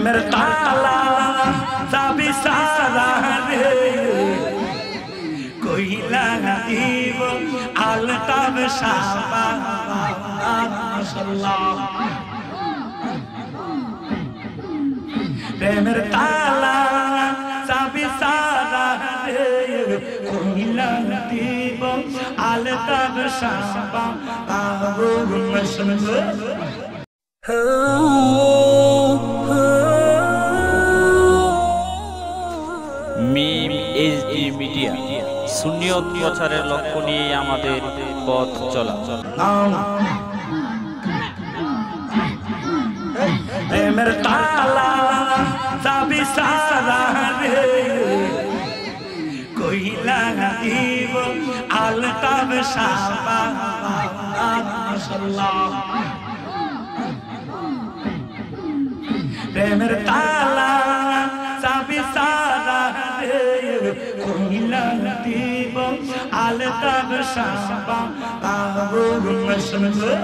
প্রেমের তালা চাবি সারা রে কইলা দিব আলতাব সাবা মাশাআল্লাহ প্রেমের তালা চাবি সারা রে কইলা দিব আলতাব সাবা আবু মিম সুনিয়ত প্রচারের লক্ষ্য নিয়ে আমাদের পথ চলা। প্রেমের তালা আলতাব সাবা আবু মাশাআল্লাহ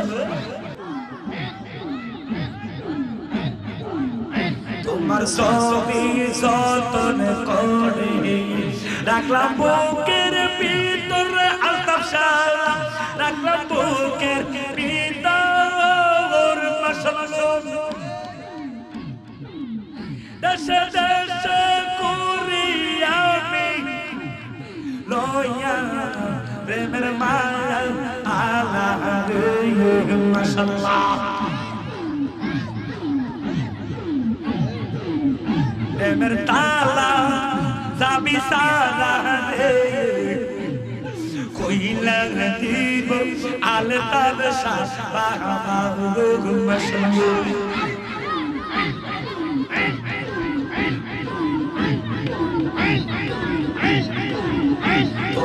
তোমার ছবি যতন করে রাখলাম বুকের ভিতরে প্রেমের মায়া আলা রে মাশাআল্লাহ প্রেমের তালা যাবি সারা রে কইলা দিব আলতাব সাবা মশলুর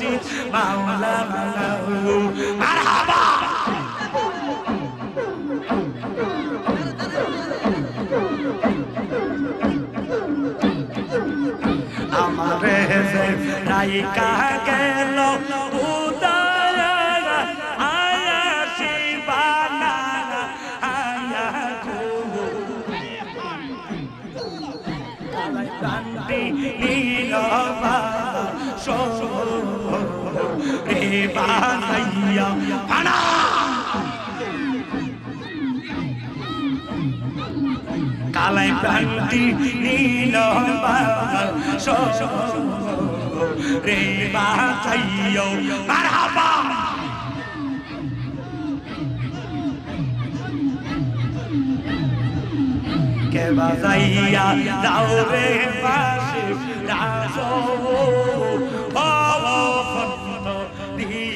মুর্শিদ মাওলা মাওলা মারহাবা আমারে যে রাইকা গেল বানাইয়া ফানা কালাই প্রান্তি নীলবা সো রে বানাইয়া মারহাবা! কে বাজাইয়া যাও রে পাশে রাজো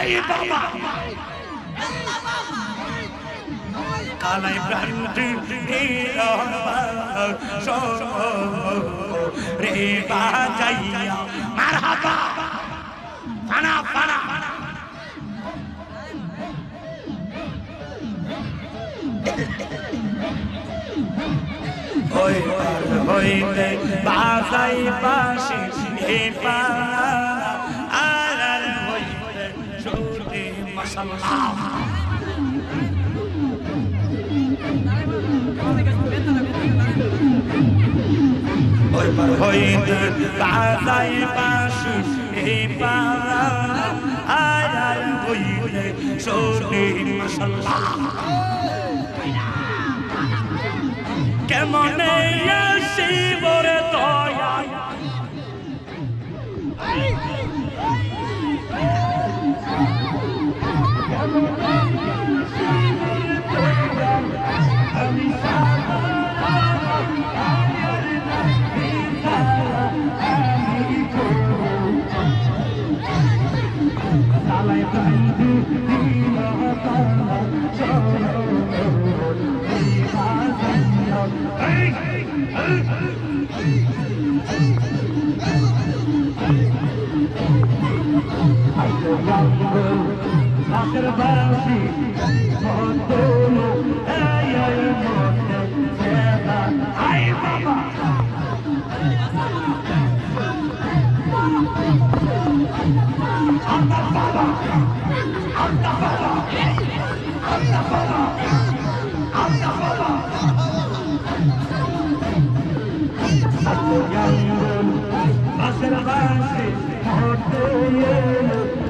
আই বাবা কালাই প্রান্তি রে বাজাইয়া মারহাবা ফানা ফানা হইতে বাজাই বাসি আর সাল্লাম হইতে তাজাই পাশু এই পাড়া আয় আয় হইতে সোনে মশাল্লাহ কেমন শিবরে I'm not going to. I'm not going. I'm not going. I'm not going. I'm not going. I'm not going. I'm not going. I'm not going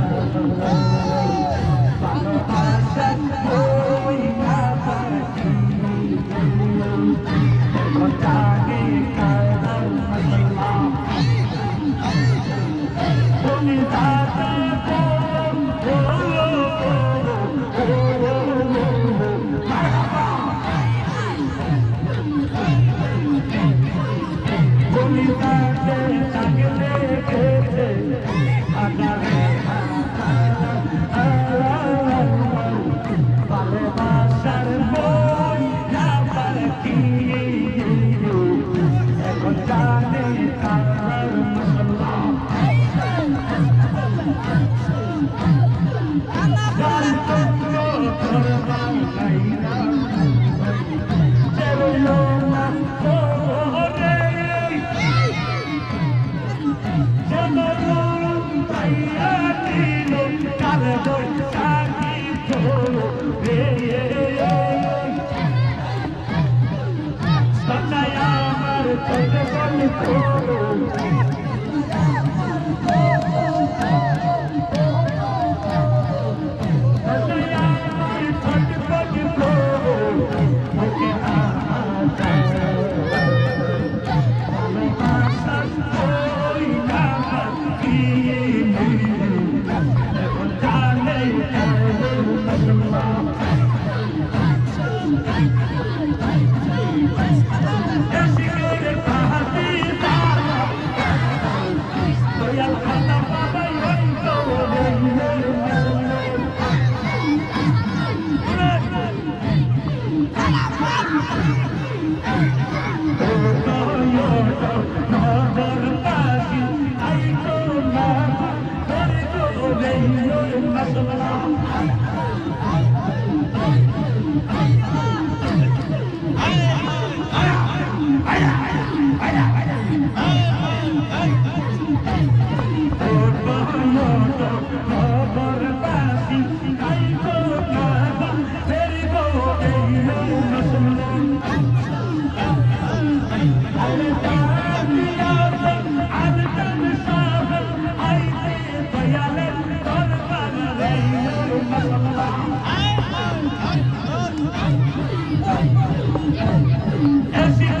Esse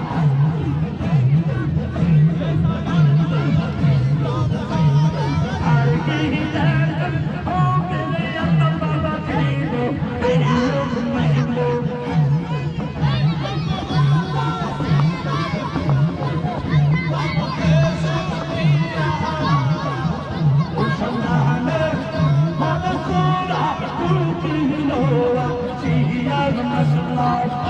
Allah,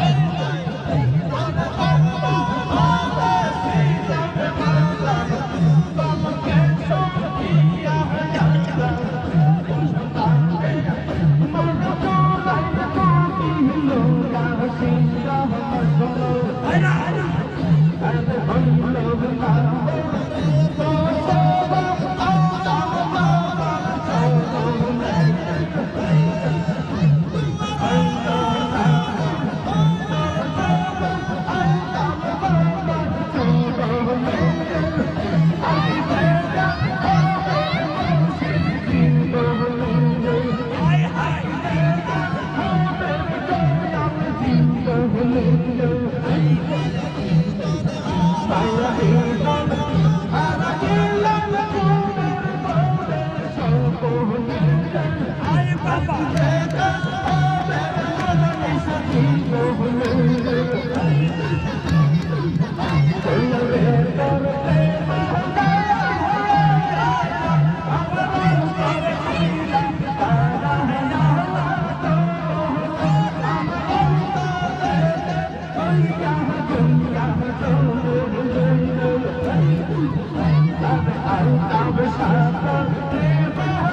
oh.